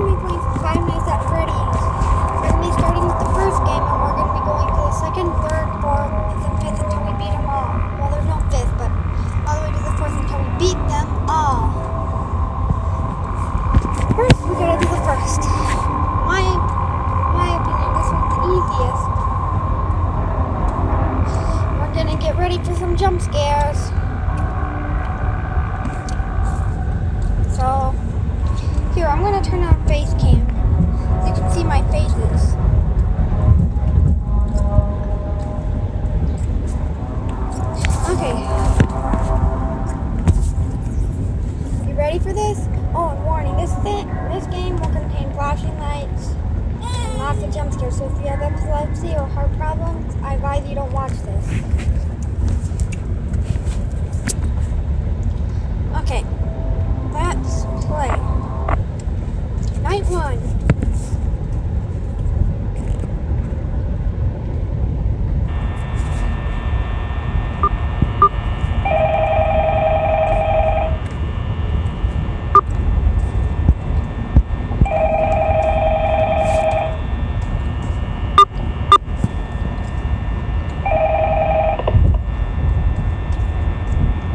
to be playing Five Nights at Freddy's. We're going to be starting with the first game, and we're going to be going to the second, third, fourth, and fifth until we beat them all. Well, there's no fifth, but all the way to the fourth until we beat them all. First, we gotta do the first. My, my opinion, this one's the easiest. We're gonna get ready for some jump scares. Flashing lights and lots of jump scares. So if you have epilepsy or heart problems, I advise you don't watch this. Okay, let's play. Night one.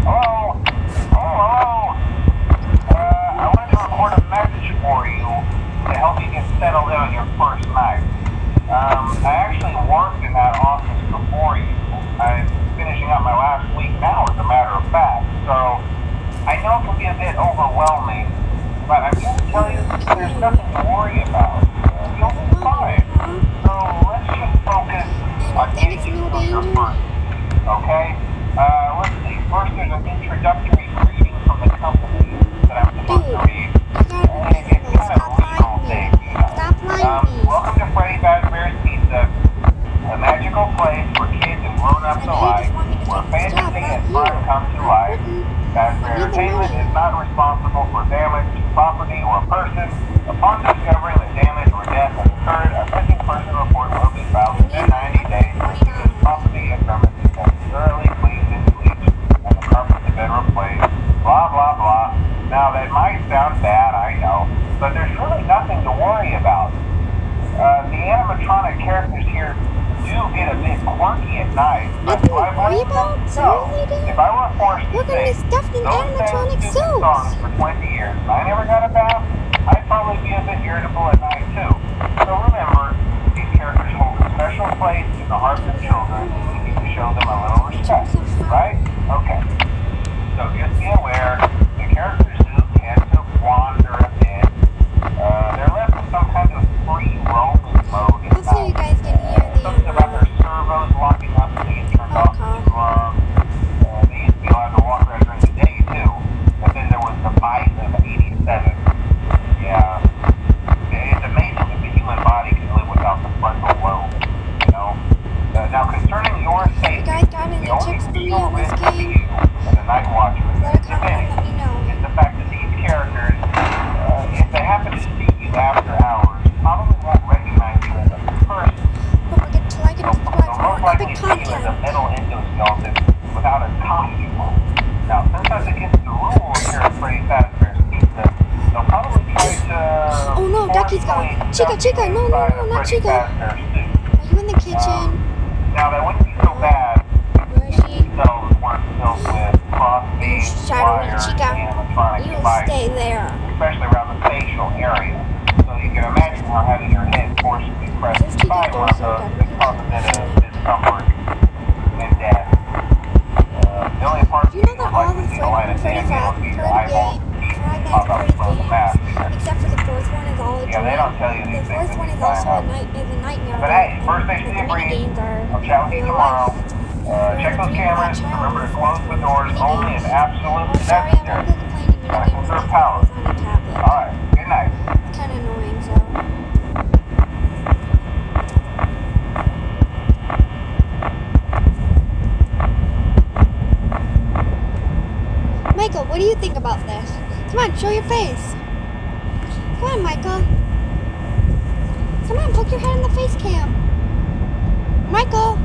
Hello? Hello? Uh, I wanted to record a message for you to help you get settled in on your first night. Um, I actually worked in that office before you. I'm finishing up my last week now, as a matter of fact. So, I know it can be a bit overwhelming, but I'm here to tell you there's nothing to worry about. You'll be fine. So, let's just focus on getting you through your first Okay? Uh, let's see. First, there's an introductory greeting from the company that I'm supposed to read. And it's kind of a legal thing, you know. Um, welcome to Freddy Fazbear's Pizza, a magical place for kids and grown-ups I know you alike, just want me to where take this job, fantasy and fun come to life. Fazbear Entertainment is not responsible for damage to person. Upon discovering that damage or death has occurred, a missing person report will be filed within 90 days. The property and premises thoroughly cleaned and bleached, and the carpets have been replaced. Blah blah blah. Now that might sound bad, I know, but there's really nothing to worry about. Uh, the animatronic characters here do get a bit quirky at night. but Nothing do I to worry blame them? about? No. Seriously, dude? If I were forced to We're Chica, Chica, no, no, no, not Chica. Are you in the kitchen? Now, that wouldn't be so bad Where is she? cells weren't filled with crossfeed, Shadowy Chica. You stay there. especially around the facial area. So you can imagine how having your head forcibly pressed inside one of those got cause a bit of discomfort and death. Uh, the only part you know that all the see the light of Freddy day would be your Fazbear eyeball games, Five pop Nights up at from the Freddy's except for the fourth one is all a Yeah, they don't tell you The these things fourth when one is also a night is a nightmare. But hey, first they the see a breeze. I'll chat with you tomorrow. Uh, check those cameras. Remember to close the doors only if Oh, absolutely sorry, I'm necessary. only playing mini Gotta games conserve power. on a tablet. Alright, good night. Kind of annoying, so. Michael, what do you think about this? Come on, show your face. Come on, Michael. Come on, poke your head in the face cam. Michael.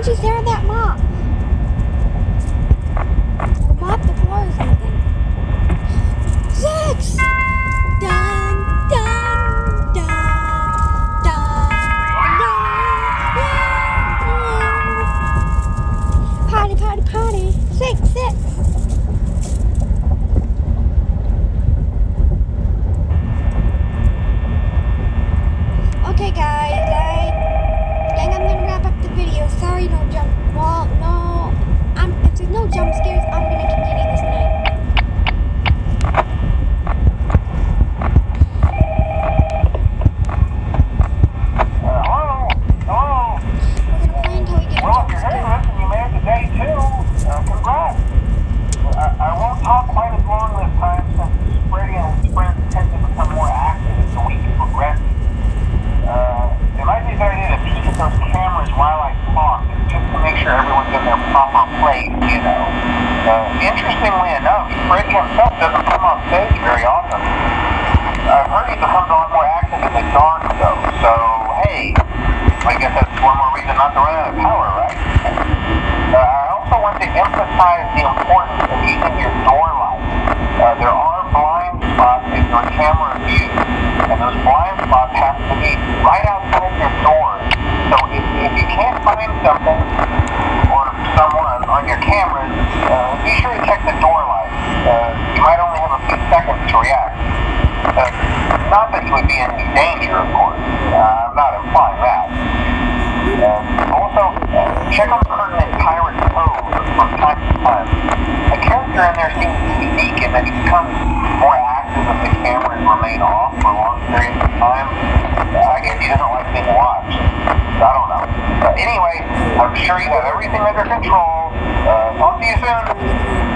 Aren't you Sarah? plate, you know. Uh, interestingly enough, Fred himself doesn't come on stage very often. I've heard he becomes a lot more active in the dark, though. So, hey, I guess that's one more reason not to run out of power, right? Uh, I also want to emphasize the importance of using your door light. Uh, there are blind spots in your camera view, and those blind spots have to be right outside your door. So if, if you can't find something or someone, on your cameras, uh, be sure to check the door light. Uh, you might only have a few seconds to react. Uh, not that you would be in any danger, of course. Uh, I'm not implying that. Uh, also, uh, check on the curtain and Pirate's Cove from time to time. The character in there seems unique in that he becomes more if the cameras remain off for long periods of time. I guess he doesn't like being watched. I don't know. Uh, anyway, I'm sure you have everything under control. Uh, talk to you soon.